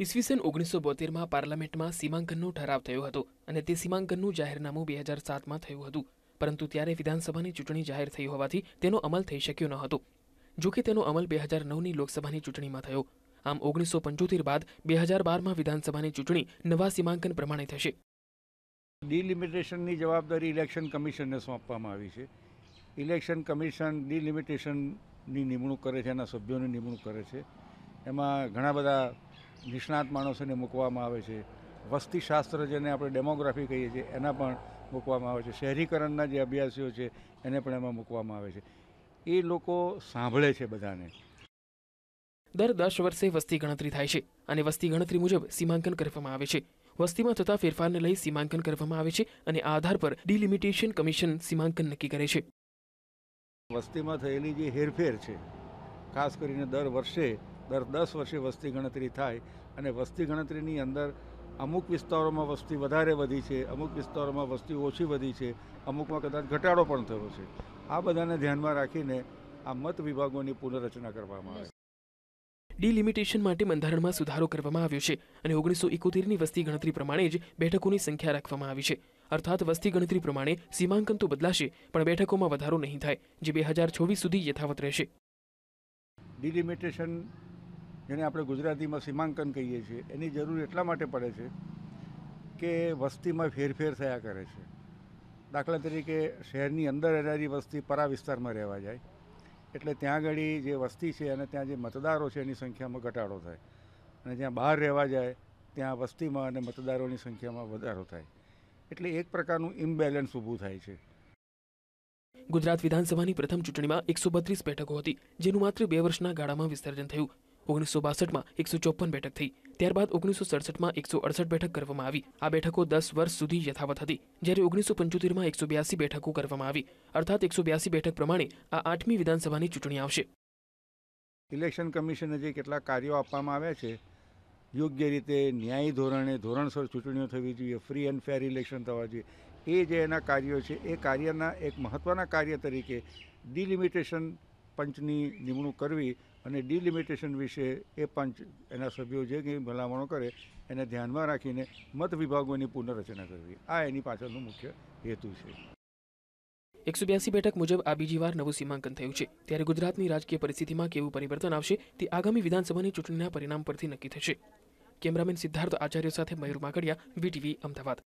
ઈસવીસન ઓગણીસો બોતેરમાં પાર્લામેન્ટમાં સીમાંકનનો ઠરાવ થયો હતો અને તે સીમાંકનનું જાહેરનામું બે હજાર સાતમાં થયું હતું. પરંતુ ત્યારે વિધાનસભાની ચૂંટણી જાહેર થઈ હોવાથી તેનો અમલ થઈ શક્યો ન હતો. જો કે તેનો અમલ બે હજાર નવની લોકસભાની ચૂંટણીમાં થયો. આમ ઓગણીસો પંચોતેર બાદ બે હજાર બારમાં વિધાનસભાની ચૂંટણી નવા સીમાંકન પ્રમાણે થશે. ડિલિમિટેશનની જવાબદારી ઇલેક્શન કમિશનને સોંપવામાં આવી છે. ઇલેક્શન કમિશન ડિલિમિટેશનની નિમણૂક કરે છે, એના સભ્યોની નિમણૂક કરે છે. એમાં ઘણા બધા નિષ્ણાત માણસોને મૂકવામાં આવે છે. વસ્તીશાસ્ત્ર જેને આપણે ડેમોગ્રાફી કહીએ છીએ એના પણ મૂકવામાં આવે છે. શહેરીકરણના જે અભ્યાસીઓ છે એને પણ એમાં મૂકવામાં આવે છે. એ લોકો સાંભળે છે બધાને. દર દસ વર્ષે વસ્તી ગણતરી થાય છે અને વસ્તી ગણતરી મુજબ સીમાંકન કરવામાં આવે છે. વસ્તીમાં થતા ફેરફારને લઈ સીમાંકન કરવામાં આવે છે અને આ આધાર પર ડિલિમિટેશન કમિશન સીમાંકન નક્કી કરે છે. વસ્તીમાં થયેલી જે હેરફેર છે ખાસ કરીને દર વર્ષે દર દસ વર્ષે વસ્તી ગણતરી થાય અને વસ્તી ગણતરીની અંદર અમુક વિસ્તારોમાં વસ્તી વધારે વધી છે અમુક વિસ્તારોમાં વસ્તી ઓછી વધી છે અમુકમાં કદાચ ઘટાડો પણ થયો છે. આ બધાને ધ્યાનમાં રાખીને આ મત વિભાગોની પુનઃરચના કરવામાં આવે. ડિલિમિટેશન માટે બંધારણમાં સુધારો કરવામાં આવ્યો છે અને ઓગણીસો એકોતેરની વસ્તી ગણતરી પ્રમાણે જ બેઠકોની સંખ્યા રાખવામાં આવી છે. અર્થાત વસ્તી ગણતરી પ્રમાણે સીમાંકન તો બદલાશે પણ બેઠકોમાં વધારો નહીં થાય જે બે હજાર ચોવીસ સુધી યથાવત રહેશે. ડિલિમિટેશન જેને આપણે ગુજરાતીમાં સીમાંકન કહીએ છીએ, એની જરૂર એટલા માટે પડે છે કે વસ્તીમાં ફેરફેર થયા કરે છે. દાખલા તરીકે શહેરની અંદર રહેનારી વસ્તી પરા વિસ્તારમાં રહેવા જાય, એટલે ત્યાં આગળ જે વસ્તી છે અને ત્યાં જે મતદારો છે એની સંખ્યામાં ઘટાડો થાય. અને જ્યાં બહાર રહેવા જાય, ત્યાં વસ્તીમાં અને મતદારોની સંખ્યામાં વધારો થાય. એટલે એક પ્રકારનું ઇમ્બેલેન્સ ઊભું થાય છે. ગુજરાત વિધાનસભાની પ્રથમ ચૂંટણીમાં એકસો બત્રીસ બેઠકો હતી, જેનું માત્ર બે વર્ષના ગાળામાં વિસર્જન થયું. ઓગણીસો બાસઠમાં એકસો ચોપન બેઠક થઈ. ત્યારબાદ ઓગણીસો સડસઠમાં એકસો અડસઠ બેઠક કરવામાં આવી. આ બેઠકો દસ વર્ષ સુધી યથાવત હતી. જ્યારે ઓગણીસો પંચોતેરમાં એકસો બ્યાસી બેઠકો કરવામાં આવી. અર્થાત એકસો બ્યાસી બેઠક પ્રમાણે આ આઠમી વિધાનસભાની ચૂંટણી આવશે. ઇલેક્શન કમિશને જે કેટલાક કાર્યો આપવામાં આવ્યા છે, યોગ્ય રીતે ન્યાયી ધોરણે ધોરણસર ચૂંટણીઓ થવી જોઈએ, ફ્રી એન્ડ ફેર ઇલેક્શન થવા જોઈએ, એ જે એના કાર્યો છે, એ કાર્યના એક મહત્ત્વના કાર્ય તરીકે ડિલિમિટેશન પંચની નિમણૂક કરવી અને ડિલિમિટેશન વિશે એ પંચ એના સભ્યો જે કંઈ ભલામણો કરે, એને ધ્યાનમાં રાખીને મત વિભાગોની પુનર્રચના કરવી. આ એની પાછળનો મુખ્ય હેતુ છે. એકસો બ્યાસી બેઠક મુજબ આ બીજી વાર નવું સીમાંકન થયું છે. ત્યારે ગુજરાતની રાજકીય પરિસ્થિતિમાં કેવું પરિવર્તન આવશે, તે આગામી વિધાનસભાની ચૂંટણીના પરિણામ પરથી નક્કી થશે. કેમેરામેન સિદ્ધાર્થ આચાર્ય સાથે મયુર માકડિયા, વીટીવી અમદાવાદ.